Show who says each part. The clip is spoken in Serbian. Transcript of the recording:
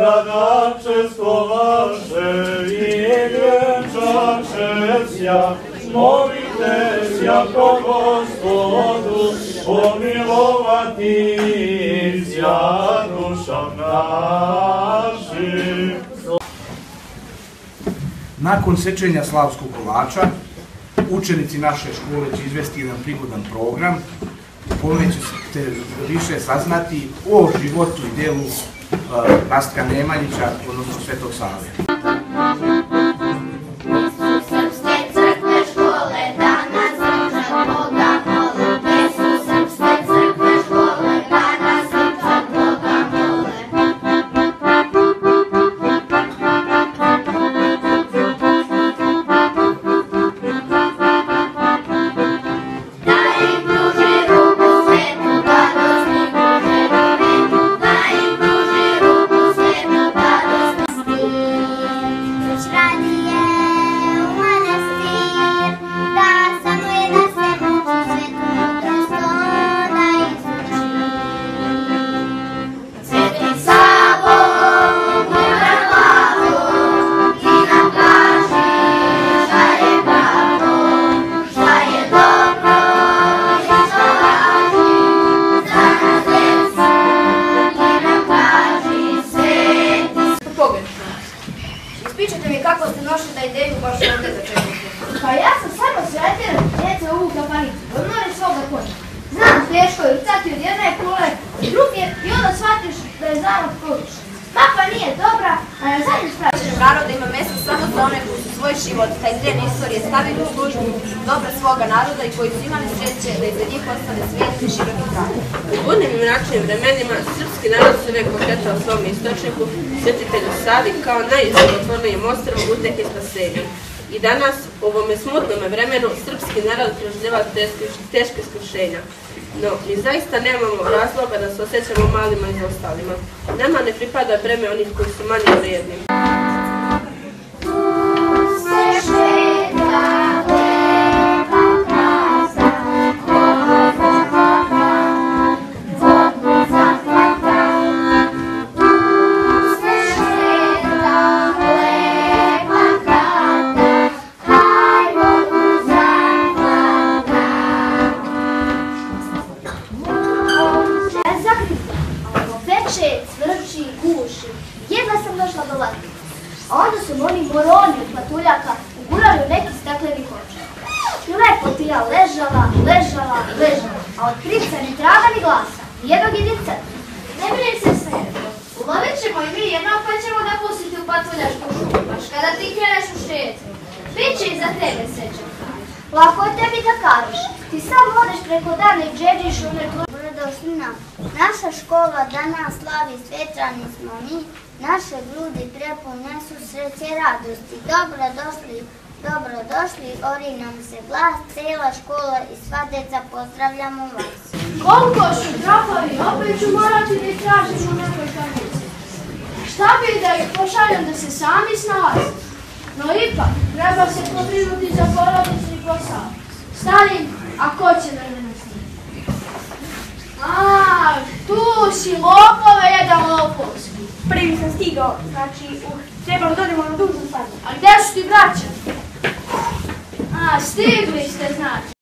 Speaker 1: Страдаcze ваше, і венчавшеся, молитеся про Господу, помиловатися душам нашим.
Speaker 2: Nakon sečenja slavskog kolača, učenici naše škole će izvesti jedan prigodan program kome ćete više saznati o životu i delu Rastka Nemanjića, odnosno Svetog Save.
Speaker 3: Pa ja sam samo sretila djeca ovu kapanicu, odmori svoga konja. Znam, teško je ucati od jedne kule i druge i onda shvatiš da je zamah pogrešan. Mapa nije dobra, a na zadnjem spravi.
Speaker 4: Našem naroda ima mesta samo za one koji su svoj život, taj dren istorije stavili u službu dobra svoga naroda i koji su imali sreće da iza njih ostane svijet i široki kraj.
Speaker 5: U budnim i mračnim vremenima srpski narod se uvijek okretao svom istočniku, svetitelju Savi, kao najizvodotvornijim ostrvom uteke spasenja. I danas, u ovome smutnome vremenu, srpski narod proživljava teške, teške iskušenja. No, mi zaista nemamo razloga da se osjećamo malima i zaostalima. Nama ne pripada breme onih koji su manje vrijedni.
Speaker 3: Cvrči, guši. Jedva sam došla do vatre. A onda su oni moroni od patuljaka ugurali u neki stakleni kočar. I lepo ti ja ležala, ležala, ležala, a od krivca ni trava ni glasa, ni jednog jedinca. Ne brini se Sredo, ulovit ćemo i mi jednog pa ćemo da pustiti u patuljašku šumu, baš kada ti kreneš u šetnju. Biće i za tebe kraj. Lako je tebi da kažeš, ti sam odeš preko dana i džedžiš u neku
Speaker 6: Nam. Naša škola danas slavi svetrani smo mi, naše grudi prepune su sreće radosti. Dobrodošli, dobrodošli, ori nam se glas, cela škola i sva deca pozdravljamo vas.
Speaker 3: Koliko su trapovi, opet ću morati da ih tražim u nekoj kanici. Šta bi da ih pošaljem da se sami snalaze? No ipak, treba se pobrinuti za porodični posao. Stalim, a ko će da nastigne? A, tu si lopove jedan lopovski.
Speaker 7: Prvi sam stigao, znači uh, trebamo da odemo na dužnu stanu.
Speaker 3: A gde su ti braća? A, stigli ste znači.